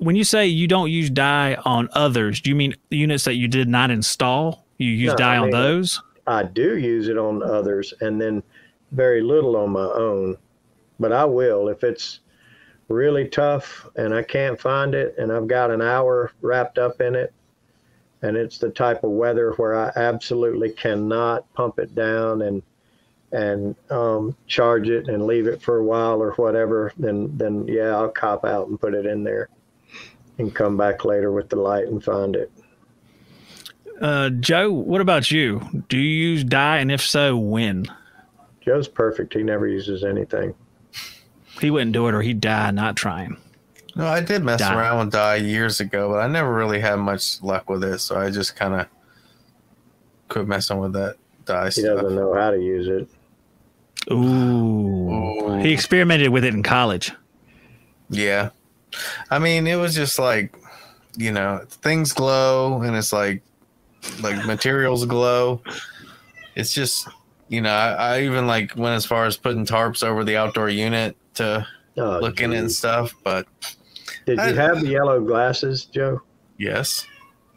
when you say you don't use dye on others, do you mean units that you did not install? You use No, dye I on those? I do use it on others and then very little on my own. But I will if it's really tough and I can't find it and I've got an hour wrapped up in it and it's the type of weather where I absolutely cannot pump it down and and um, charge it and leave it for a while or whatever, then then yeah, I'll cop out and put it in there and come back later with the light and find it. Uh, Joe, what about you? Do you use dye, and if so, when? Joe's perfect. He never uses anything. He wouldn't do it, or he'd die not trying. No, I did mess Dye. around with dye years ago, but I never really had much luck with it, so I just kind of quit messing with that dye He stuff. doesn't know how to use it. Ooh. Ooh. He experimented with it in college. Yeah. I mean, it was just like, you know, things glow and it's like, like materials glow. It's just, you know, I, I even like went as far as putting tarps over the outdoor unit to Oh, look in and stuff. But Did you have the yellow glasses, Joe? yes,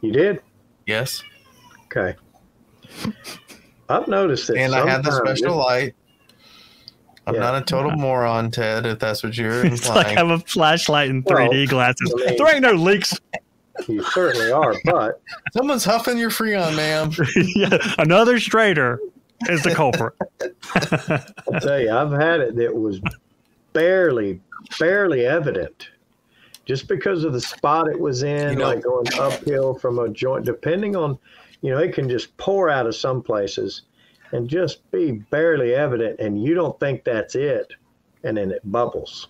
You did? yes. Okay. I've noticed that. And I had the special light. I'm Yeah. not a total moron, Ted, if that's what you're It's like implying. have a flashlight and 3D Well, glasses. I mean- there ain't no leaks. You certainly are, but Someone's huffing your freon, ma'am. yeah, another straighter is the culprit. I'll tell you, I've had it that was barely, barely evident. Just because of the spot it was in, You know- like going uphill from a joint, depending on, you know, it can just pour out of some places and just be barely evident, and you don't think that's it, and then it bubbles.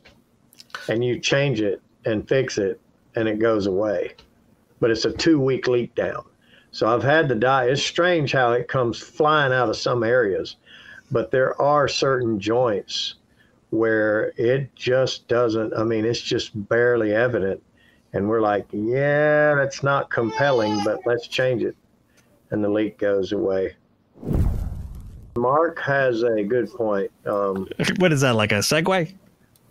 And you change it and fix it, and it goes away. But it's a two week leak down. So I've had the dye. It's strange how it comes flying out of some areas, but there are certain joints where it just doesn't. I mean, it's just barely evident, and we're like, yeah, that's not compelling, but let's change it, and the leak goes away. Mark has a good point. Um, what is that, like a segue?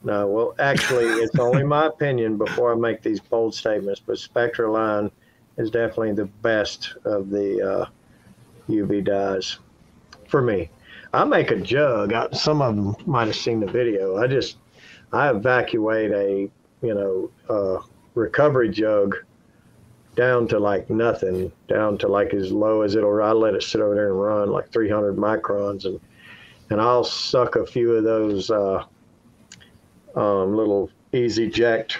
no, well, actually, it's only my opinion before I make these bold statements, but Spectroline is definitely the best of the uh, UV dyes for me. I make a jug. I, some of them might have seen the video. I just I evacuate a you know uh, recovery jug down to like nothing, down to like as low as it'll. I let it sit over there and run like 300 microns, and and I'll suck a few of those. Uh, um, little easy eject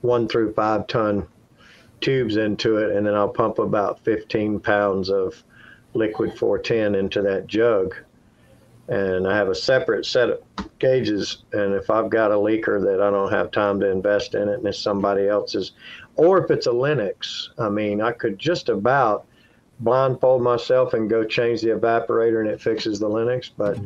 one through five ton tubes into it, and then I'll pump about 15 pounds of liquid 410 into that jug. And I have a separate set of gauges, and if I've got a leaker that I don't have time to invest in it, and it's somebody else's, or if it's a Lennox, I mean, I could just about blindfold myself and go change the evaporator, and it fixes the Lennox. But